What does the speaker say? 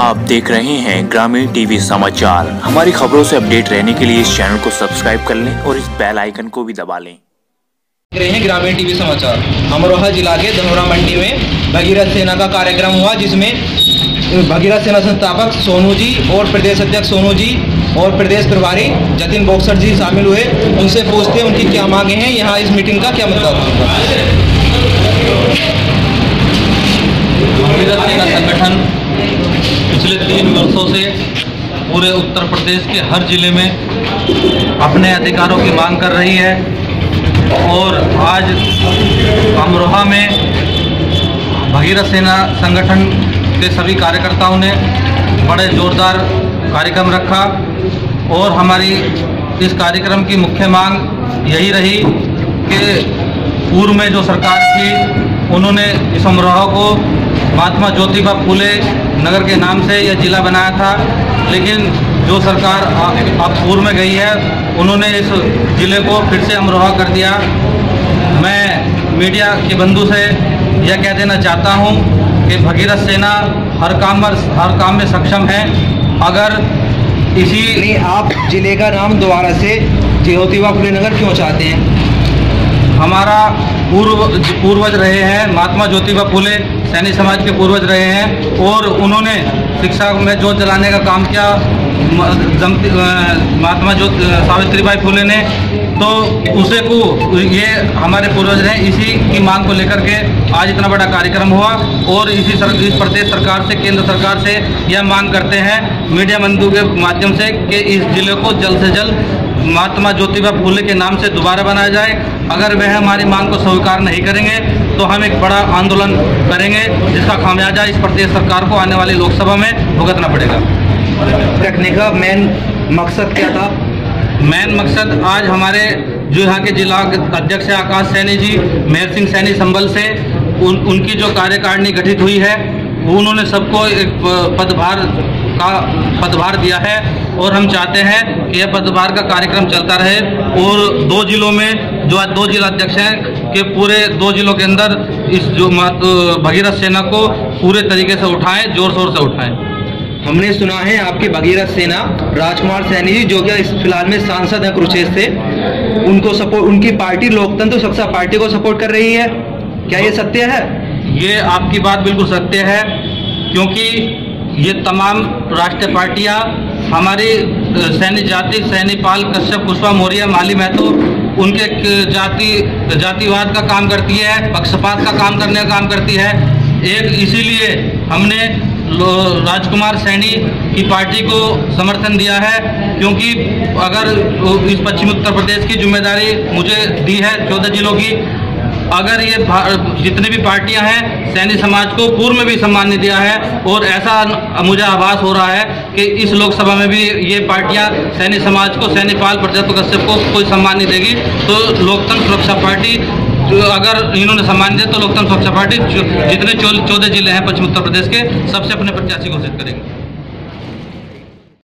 आप देख रहे हैं ग्रामीण टीवी समाचार। हमारी खबरों से अपडेट रहने के लिए इस चैनल को सब्सक्राइब कर लें और इस बेल आइकन को भी दबा लें। रहे ग्रामीण टीवी समाचार। अमरोहा जिला के धनोरा मंडी में भगीरथ सेना का कार्यक्रम हुआ, जिसमें भगीरथ सेना संस्थापक सोनू जी और प्रदेश अध्यक्ष सोनू जी और प्रदेश प्रभारी जतिन बॉक्सर जी शामिल हुए। उनसे पूछते उनकी क्या मांगे हैं? यहाँ इस मीटिंग का क्या मतलब भगीरथ सेना संगठन पिछले तीन वर्षों से पूरे उत्तर प्रदेश के हर ज़िले में अपने अधिकारों की मांग कर रही है और आज अमरोहा में भगीरथ सेना संगठन के सभी कार्यकर्ताओं ने बड़े जोरदार कार्यक्रम रखा और हमारी इस कार्यक्रम की मुख्य मांग यही रही कि पूर्व में जो सरकार थी, उन्होंने इस अमरोहा को महात्मा ज्योतिबा फूले नगर के नाम से यह जिला बनाया था। लेकिन जो सरकार अब पूर्व में गई है उन्होंने इस ज़िले को फिर से अमरोहा कर दिया। मैं मीडिया के बंधु से यह कह देना चाहता हूँ कि भगीरथ सेना हर काम पर हर काम में सक्षम है। अगर इसी नहीं आप ज़िले का नाम दोबारा से ज्योतिबा फुले नगर क्यों चाहते हैं? हमारा पूर्व पूर्वज रहे हैं महात्मा ज्योतिबा फूले सैनिक समाज के पूर्वज रहे हैं और उन्होंने शिक्षा में जोत जलाने का काम किया महात्मा जो सावित्रीबाई फूले ने तो उसे को ये हमारे पूर्वज हैं इसी की मांग को लेकर के आज इतना बड़ा कार्यक्रम हुआ और इसी सर, इस प्रदेश सरकार से केंद्र सरकार से यह मांग करते हैं मीडिया बंधु के माध्यम से कि इस ज़िले को जल्द से जल्द महात्मा ज्योतिबा फूले के नाम से दोबारा बनाया जाए। अगर वह हमारी मांग को स्वीकार नहीं करेंगे तो हम एक बड़ा आंदोलन करेंगे जिसका खामियाजा इस प्रदेश सरकार को आने वाली लोकसभा में भुगतना पड़ेगा। रखने का मेन मकसद क्या था? मेन मकसद आज हमारे जो यहाँ के जिला अध्यक्ष है आकाश सैनी जी मेहर सिंह सैनी संबल से, उन, उनकी जो कार्यकारिणी गठित हुई है उन्होंने सबको एक पदभार का पदभार दिया है और हम चाहते हैं कि यह पदभार का कार्यक्रम चलता रहे और दो जिलों में, जो आज दो जिला अध्यक्ष हैं, कि पूरे दो जिलों के अंदर इस जो भगीरथ सेना को पूरे तरीके से उठाएँ, ज़ोर शोर से उठाएँ। हमने सुना है आपके भगीरथ सेना, राजकुमार सैनी जी, जो कि फ़िलहाल में सांसद हैं कुरुक्षेत्र से, उनको सपोर्ट उनकी पार्टी लोकतंत्र सक्षा पार्टी को सपोर्ट कर रही है। क्या ये सत्य है? ये आपकी बात बिल्कुल सत्य है, क्योंकि ये तमाम राष्ट्रीय पार्टियाँ, हमारी सैनिक जाति सैनिपाल कश्यप कुशवा मौर्य, माली महतो, उनके जाति, जातिवाद का काम करती है, पक्षपात का काम करने का काम करती है। एक इसीलिए हमने राजकुमार सैनी की पार्टी को समर्थन दिया है, क्योंकि अगर इस पश्चिमी उत्तर प्रदेश की ज़िम्मेदारी मुझे दी है चौदह जिलों की, अगर ये जितनी भी पार्टियाँ हैं, सैनी समाज को पूर्व में भी सम्मान नहीं दिया है, और ऐसा मुझे आभास हो रहा है कि इस लोकसभा में भी ये पार्टियाँ सैनी समाज को सैनिपाल प्रजात्व कश्यप को कोई सम्मान नहीं देगी तो लोकतंत्र सुरक्षा पार्टी अगर इन्होंने सम्मान दिया तो लोकतंत्र सुरक्षा पार्टी जितने चौदह ज़िले हैं पश्चिम उत्तर प्रदेश के, सबसे अपने प्रत्याशी घोषित करेंगे।